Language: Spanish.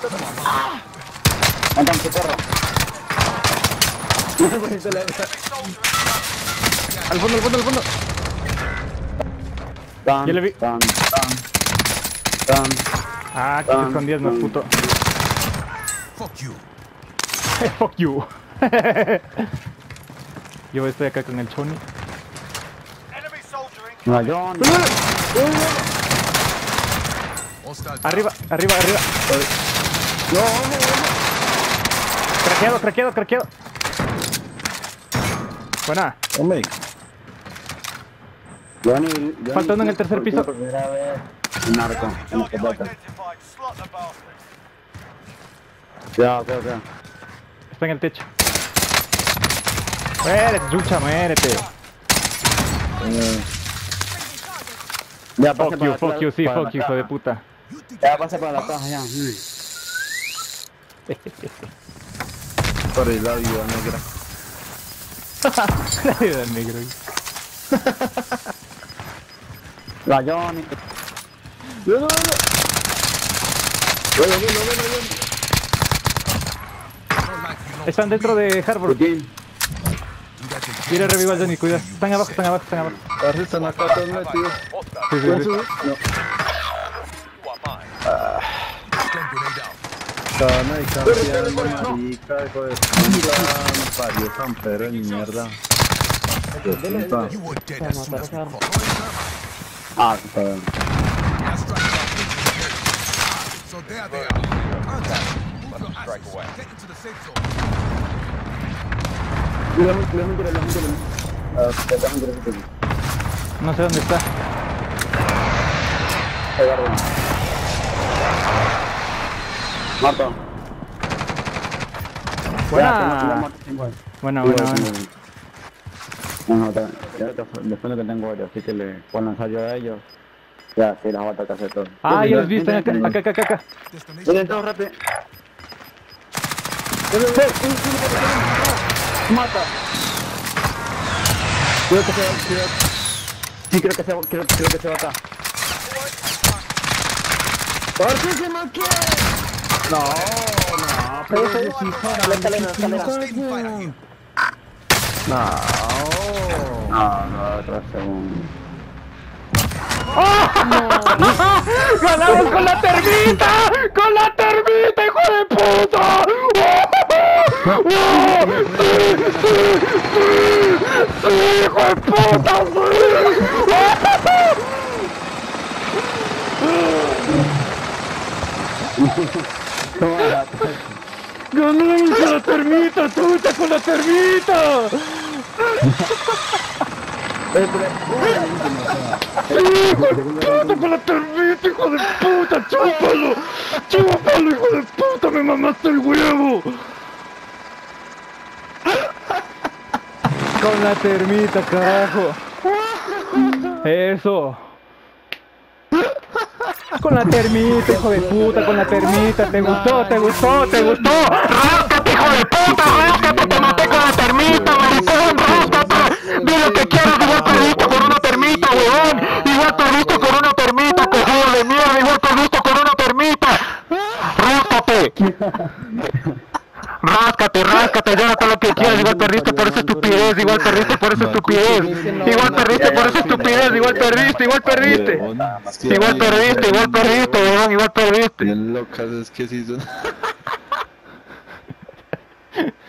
Tu perro. Al fondo, al fondo, al fondo. Tan, Ya le vi. Tan, tan. Ah, que te escondías más puto. Fuck you. Fuck you. Yo estoy acá con el Choni. No, down. Arriba, arriba, arriba. Craqueado, craqueado, craqueado. Buena. Hombre, Johnny, Johnny, Falta uno en el tercer piso. narco, en escopeta. identified. Slot the bastard. Cuidado, cuidado, cuidado. Está en el techo. Muérete, chucha, muérete. Ya, Fuck you, la- fuck you, sí, fuck you, hijo de puta. Ya, pase para la caja, ya. Por el lado viva negra. La vida negro. La Johnny. No. Están dentro de Harbor. Putin. You got your Quiere hands revivar up Johnny, for cuida. you Están abajo, están abajo, están abajo. Ahora están acá todos metidos. Sí, sí, ¿Pueden sí. No. You Estaban ahí campeando, marica, hijo de puta. Me parió mierda. De puta. Crossed. Ah, está bien. Ah. No sé dónde está. Marto. Buena. Buena, buena, buena. No, no, te- ya te- después de que tengo varios, así que le puedo lanzar yo a ellos. Ya, sí, las va a tocar hacer todo. Ah, ya los vi, están acá, acá, acá, acá, acá. Destination. Miren, todo rápido. Mata. Creo que se va, creo, sí, creo que se va, creo, creo que se va acá. ¿Por qué se me quiere? No, no, pero sí, sí, Stay and fight out here. No, no, otro segundo. ¡Ganamos con la termita! ¡Con la termita, hijo de puta! ¡Oh! ¡Sí! ¡Sí! ¡Sí! ¡Sí, hijo de puta! La- ¡Sí! ¡Ganamos con la termita, chucha, con la termita! ¡Hijo con la termita, hijo de puta! ¡Chúpalo! ¡Chúpalo, hijo de puta! ¡Me mamaste el huevo! Con la termita, carajo. Eso. Con la termita, hijo de puta, con la termita. ¿Te gustó? ¿Te gustó? ¿Te gustó? ¡Ráscate, hijo de puta! ¡Ráscate! ¡Te maté con la termita, maricón! ¡Ráscate! ¡Dile que quieres! Igual perdiste con una termita, huevón. Igual perdiste con una termita, cojudo de mierda. Igual perdiste con una termita. ¡Ráscate! Ráscate, ráscate, ya todo lo que quieras, igual perdiste por esa estupidez, igual perdiste por esa estupidez, igual perdiste por esa estupidez, igual perdiste, igual perdiste, igual perdiste, igual perdiste, igual perdiste.